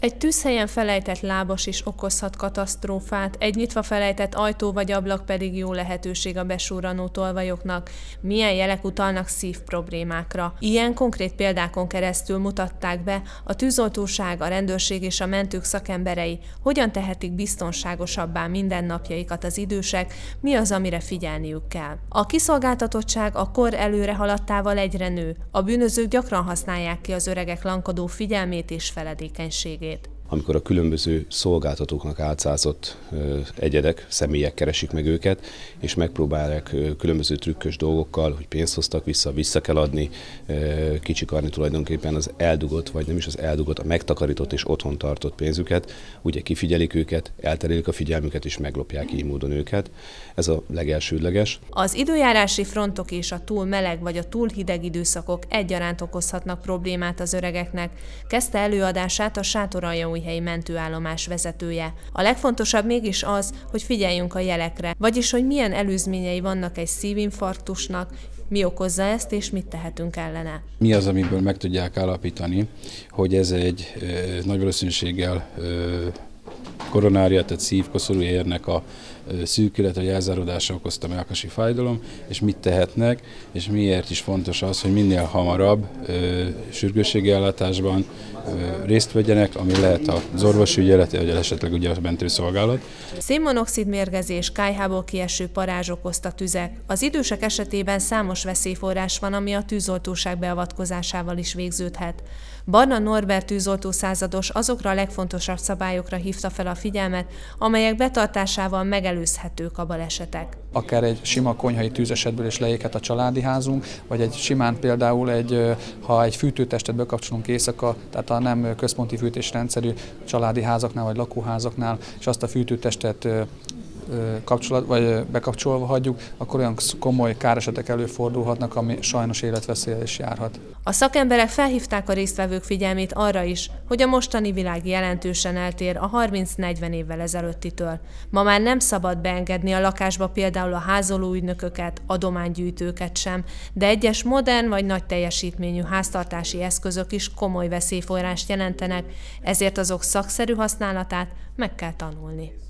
Egy tűzhelyen felejtett lábos is okozhat katasztrófát, egy nyitva felejtett ajtó vagy ablak pedig jó lehetőség a besúranó tolvajoknak. Milyen jelek utalnak szív problémákra? Ilyen konkrét példákon keresztül mutatták be a tűzoltóság, a rendőrség és a mentők szakemberei, hogyan tehetik biztonságosabbá mindennapjaikat az idősek, mi az, amire figyelniük kell. A kiszolgáltatottság a kor előre haladtával egyre nő. A bűnözők gyakran használják ki az öregek lankodó figyelmét és feledékenységét amikor a különböző szolgáltatóknak átszázott egyedek, személyek keresik meg őket, és megpróbálják különböző trükkös dolgokkal, hogy pénzt hoztak vissza, vissza kell adni, kicsikarni tulajdonképpen az eldugott, vagy nem is az eldugott, a megtakarított és otthon tartott pénzüket, ugye kifigyelik őket, elterelik a figyelmüket és meglopják így módon őket. Ez a legelsődleges. Az időjárási frontok és a túl meleg vagy a túl hideg időszakok egyaránt okozhatnak problémát az öregeknek, kezdte előadását a Sátoraljaúj Újhelyi mentőállomás vezetője. A legfontosabb mégis az, hogy figyeljünk a jelekre, vagyis hogy milyen előzményei vannak egy szívinfarktusnak, mi okozza ezt, és mit tehetünk ellene. Mi az, amiből meg tudják állapítani, hogy ez egy nagy valószínűséggel koronária, tehát szívkoszorú érnek a szűkület, vagy elzáródása okozta melkasi fájdalom, és mit tehetnek, és miért is fontos az, hogy minél hamarabb sürgősségi ellátásban részt vegyenek, ami lehet az orvosügyelet, vagy esetleg ugye a mentőszolgálat. Szénmonoxid mérgezés, kájhából kieső parázs okozta tüzek. Az idősek esetében számos veszélyforrás van, ami a tűzoltóság beavatkozásával is végződhet. Barna Norbert tűzoltó százados azokra a legfontosabb szabályokra hívta fel a figyelmet, amelyek betartásával megelőzhetők a balesetek. Akár egy sima konyhai tűzesetből is leéghet a családi házunk, vagy egy simán például, egy, ha egy fűtőtestet bekapcsolunk éjszaka, tehát a nem központi fűtésrendszerű családi házaknál vagy lakóházaknál, és azt a fűtőtestet kapcsolat, vagy bekapcsolva hagyjuk, akkor olyan komoly káresetek előfordulhatnak, ami sajnos életveszélyel is járhat. A szakemberek felhívták a résztvevők figyelmét arra is, hogy a mostani világ jelentősen eltér a 30-40 évvel ezelőttitől. Ma már nem szabad beengedni a lakásba például a házoló ügynököket, adománygyűjtőket sem, de egyes modern vagy nagy teljesítményű háztartási eszközök is komoly veszélyforrást jelentenek, ezért azok szakszerű használatát meg kell tanulni.